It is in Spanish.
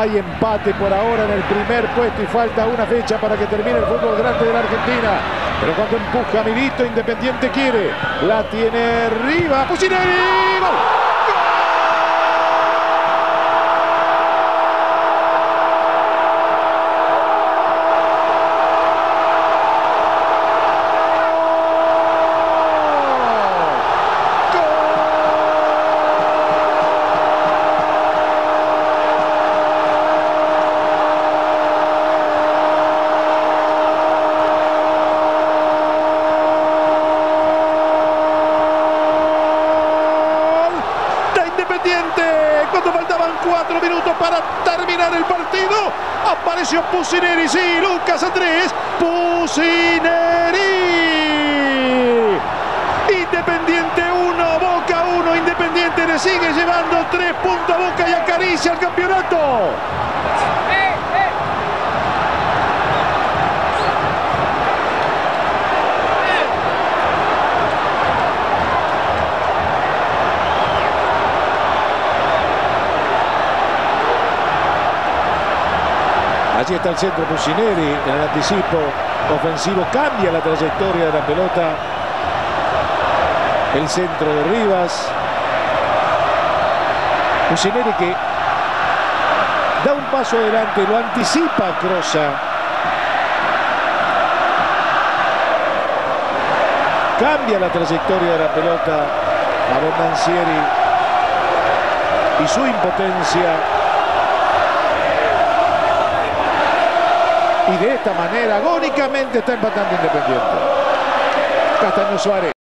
Hay empate por ahora en el primer puesto y falta una fecha para que termine el fútbol grande de la Argentina. Pero cuando empuja Milito, Independiente quiere. La tiene arriba. Pusineri. ¡Gol! cuando faltaban cuatro minutos para terminar el partido. Apareció Pusineri, sí, Lucas Andrés, Pusineri. Independiente 1, Boca 1, Independiente le sigue llevando tres puntos a Boca y acaricia el campeonato. Allí está el centro Pusineri en el anticipo ofensivo. Cambia la trayectoria de la pelota. El centro de Rivas. Pusineri que da un paso adelante, lo anticipa Crosa. Cambia la trayectoria de la pelota a Bondancieri y su impotencia y de esta manera agónicamente está empatando Independiente. Castaño Suárez.